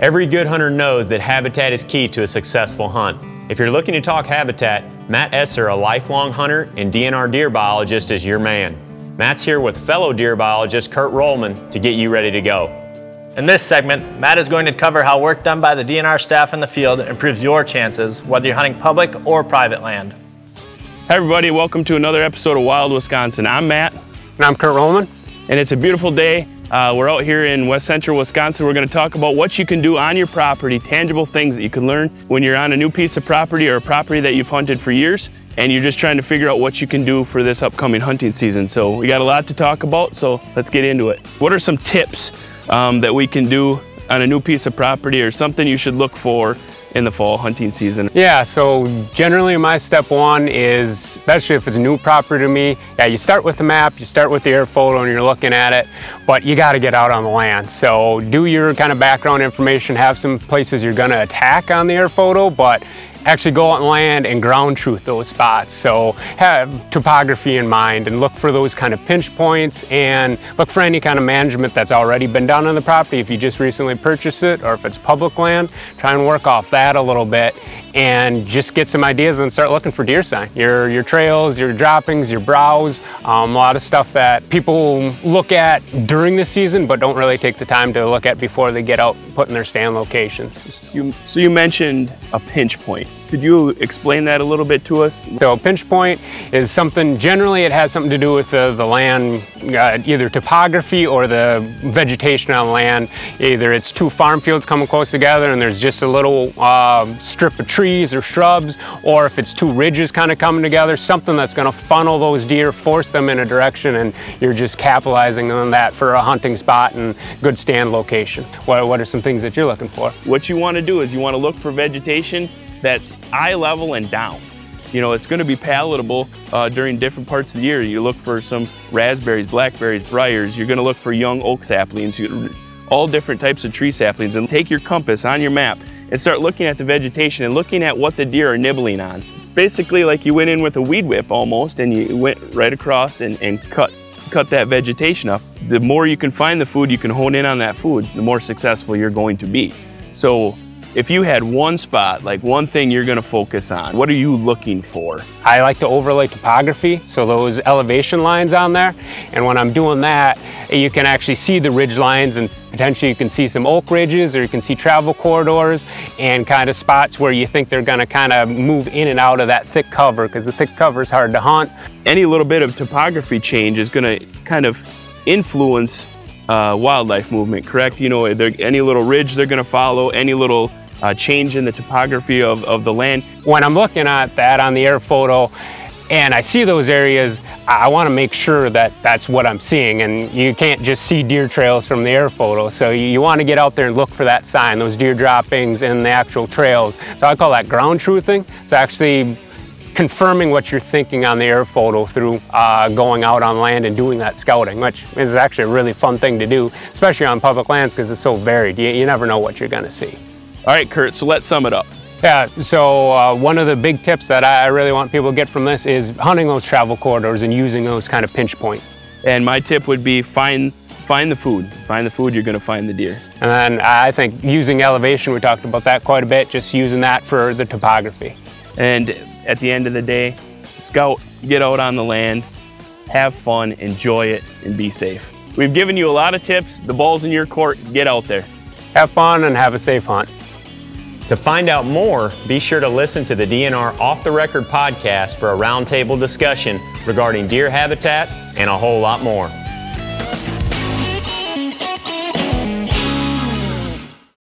Every good hunter knows that habitat is key to a successful hunt. If you're looking to talk habitat, Matt Esser, a lifelong hunter and DNR deer biologist, is your man. Matt's here with fellow deer biologist Curt Rollman to get you ready to go. In this segment, Matt is going to cover how work done by the DNR staff in the field improves your chances, whether you're hunting public or private land. Hey everybody, welcome to another episode of Wild Wisconsin. I'm Matt. And I'm Curt Rollman. And it's a beautiful day. Uh, we're out here in west central Wisconsin. We're gonna talk about what you can do on your property, tangible things that you can learn when you're on a new piece of property or a property that you've hunted for years and you're just trying to figure out what you can do for this upcoming hunting season. So we got a lot to talk about, so let's get into it. What are some tips um, that we can do on a new piece of property or something you should look for in the fall hunting season? Yeah, so generally my step one is, especially if it's a new property to me, yeah, you start with the map, you start with the air photo and you're looking at it, but you gotta get out on the land. So do your kind of background information, have some places you're gonna attack on the air photo, but actually go and land and ground truth those spots. So have topography in mind and look for those kind of pinch points and look for any kind of management that's already been done on the property. If you just recently purchased it or if it's public land, try and work off that a little bit and just get some ideas and start looking for deer sign. Your, your trails, your droppings, your browse, um, a lot of stuff that people look at during the season but don't really take the time to look at before they get out putting their stand locations. You, so you mentioned a pinch point. Could you explain that a little bit to us? So a pinch point is something, generally it has something to do with the, the land, uh, either topography or the vegetation on land. Either it's two farm fields coming close together and there's just a little uh, strip of trees or shrubs, or if it's two ridges kind of coming together, something that's gonna funnel those deer, force them in a direction, and you're just capitalizing on that for a hunting spot and good stand location. What, what are some things that you're looking for? What you wanna do is you wanna look for vegetation that's eye level and down. You know, it's going to be palatable uh, during different parts of the year. You look for some raspberries, blackberries, briars. You're going to look for young oak saplings, all different types of tree saplings. And take your compass on your map and start looking at the vegetation and looking at what the deer are nibbling on. It's basically like you went in with a weed whip almost and you went right across and, and cut cut that vegetation up. The more you can find the food, you can hone in on that food, the more successful you're going to be. So if you had one spot, like one thing you're gonna focus on, what are you looking for? I like to overlay topography, so those elevation lines on there. And when I'm doing that, you can actually see the ridge lines and potentially you can see some oak ridges or you can see travel corridors and kind of spots where you think they're gonna kind of move in and out of that thick cover because the thick cover is hard to hunt. Any little bit of topography change is gonna kind of influence uh, wildlife movement, correct? You know, any little ridge they're gonna follow, any little uh, change in the topography of, of the land. When I'm looking at that on the air photo, and I see those areas, I want to make sure that that's what I'm seeing. And you can't just see deer trails from the air photo. So you, want to get out there and look for that sign, those deer droppings and the actual trails. So I call that ground truthing. It's actually confirming what you're thinking on the air photo through uh, going out on land and doing that scouting, which is actually a really fun thing to do, especially on public lands because it's so varied. You, you never know what you're going to see. All right, Curt, so let's sum it up. Yeah, so uh, one of the big tips that I really want people to get from this is hunting those travel corridors and using those kind of pinch points. And my tip would be find find the food. Find the food, you're gonna find the deer. And then I think using elevation, we talked about that quite a bit, just using that for the topography. And at the end of the day, scout, get out on the land, have fun, enjoy it, and be safe. We've given you a lot of tips. The ball's in your court. Get out there. Have fun and have a safe hunt. To find out more, be sure to listen to the DNR Off the Record podcast for a roundtable discussion regarding deer habitat and a whole lot more.